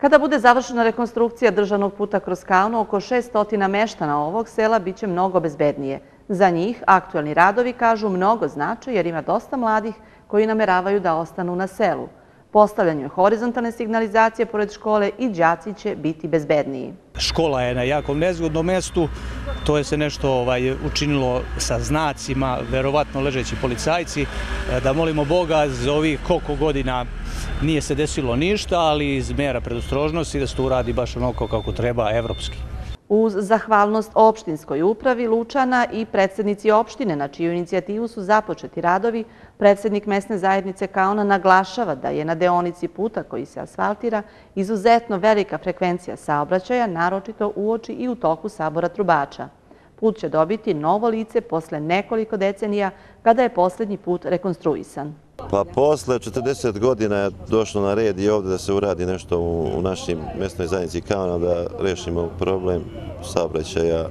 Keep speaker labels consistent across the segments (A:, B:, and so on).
A: Kada bude završena rekonstrukcija državnog puta kroz Kalnu, oko 600 meštana ovog sela bit će mnogo bezbednije. Za njih aktualni radovi kažu mnogo znače jer ima dosta mladih koji nameravaju da ostanu na selu. Postavljanju horizontalne signalizacije pored škole i džaci će biti bezbedniji.
B: Škola je na jakom nezgodnom mestu, to je se nešto ovaj, učinilo sa znacima, verovatno ležeći policajci, eh, da molimo Boga za ovih koliko godina nije se desilo ništa, ali iz mera predostrožnosti da se to uradi baš onako kako treba, evropski.
A: Uz zahvalnost opštinskoj upravi Lučana i predsjednici opštine na čiju inicijativu su započeti radovi, predsjednik mesne zajednice Kaona naglašava da je na deonici puta koji se asfaltira izuzetno velika frekvencija saobraćaja, naročito u oči i u toku sabora trubača. Put će dobiti novo lice posle nekoliko decenija kada je posljednji put rekonstruisan.
C: Pa posle 40 godina je došlo na red i ovdje da se uradi nešto u našim mestnoj zajednici Kaona da rešimo problem saobraćaja.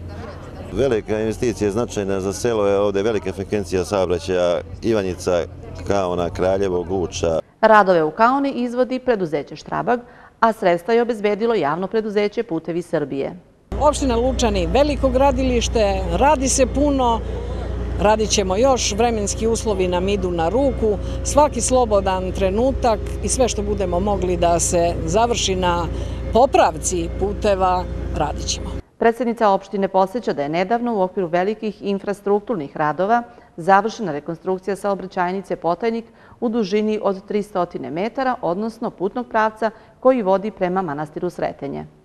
C: Velika investicija je značajna za selo, je ovdje velika frekvencija saobraćaja Ivanjica, Kaona, Kraljevo, Guča.
A: Radove u Kaoni izvodi preduzeće Štrabag, a sredstva je obezbedilo javno preduzeće Putevi Srbije.
D: Opština Lučani, veliko gradilište, radi se puno, radit ćemo još, vremenski uslovi nam idu na ruku, svaki slobodan trenutak i sve što budemo mogli da se završi na popravci puteva, radit ćemo.
A: Predsjednica opštine posjeća da je nedavno u okviru velikih infrastrukturnih radova završena rekonstrukcija saobraćajnice Potajnik u dužini od 300 metara, odnosno putnog pravca koji vodi prema manastiru Sretenje.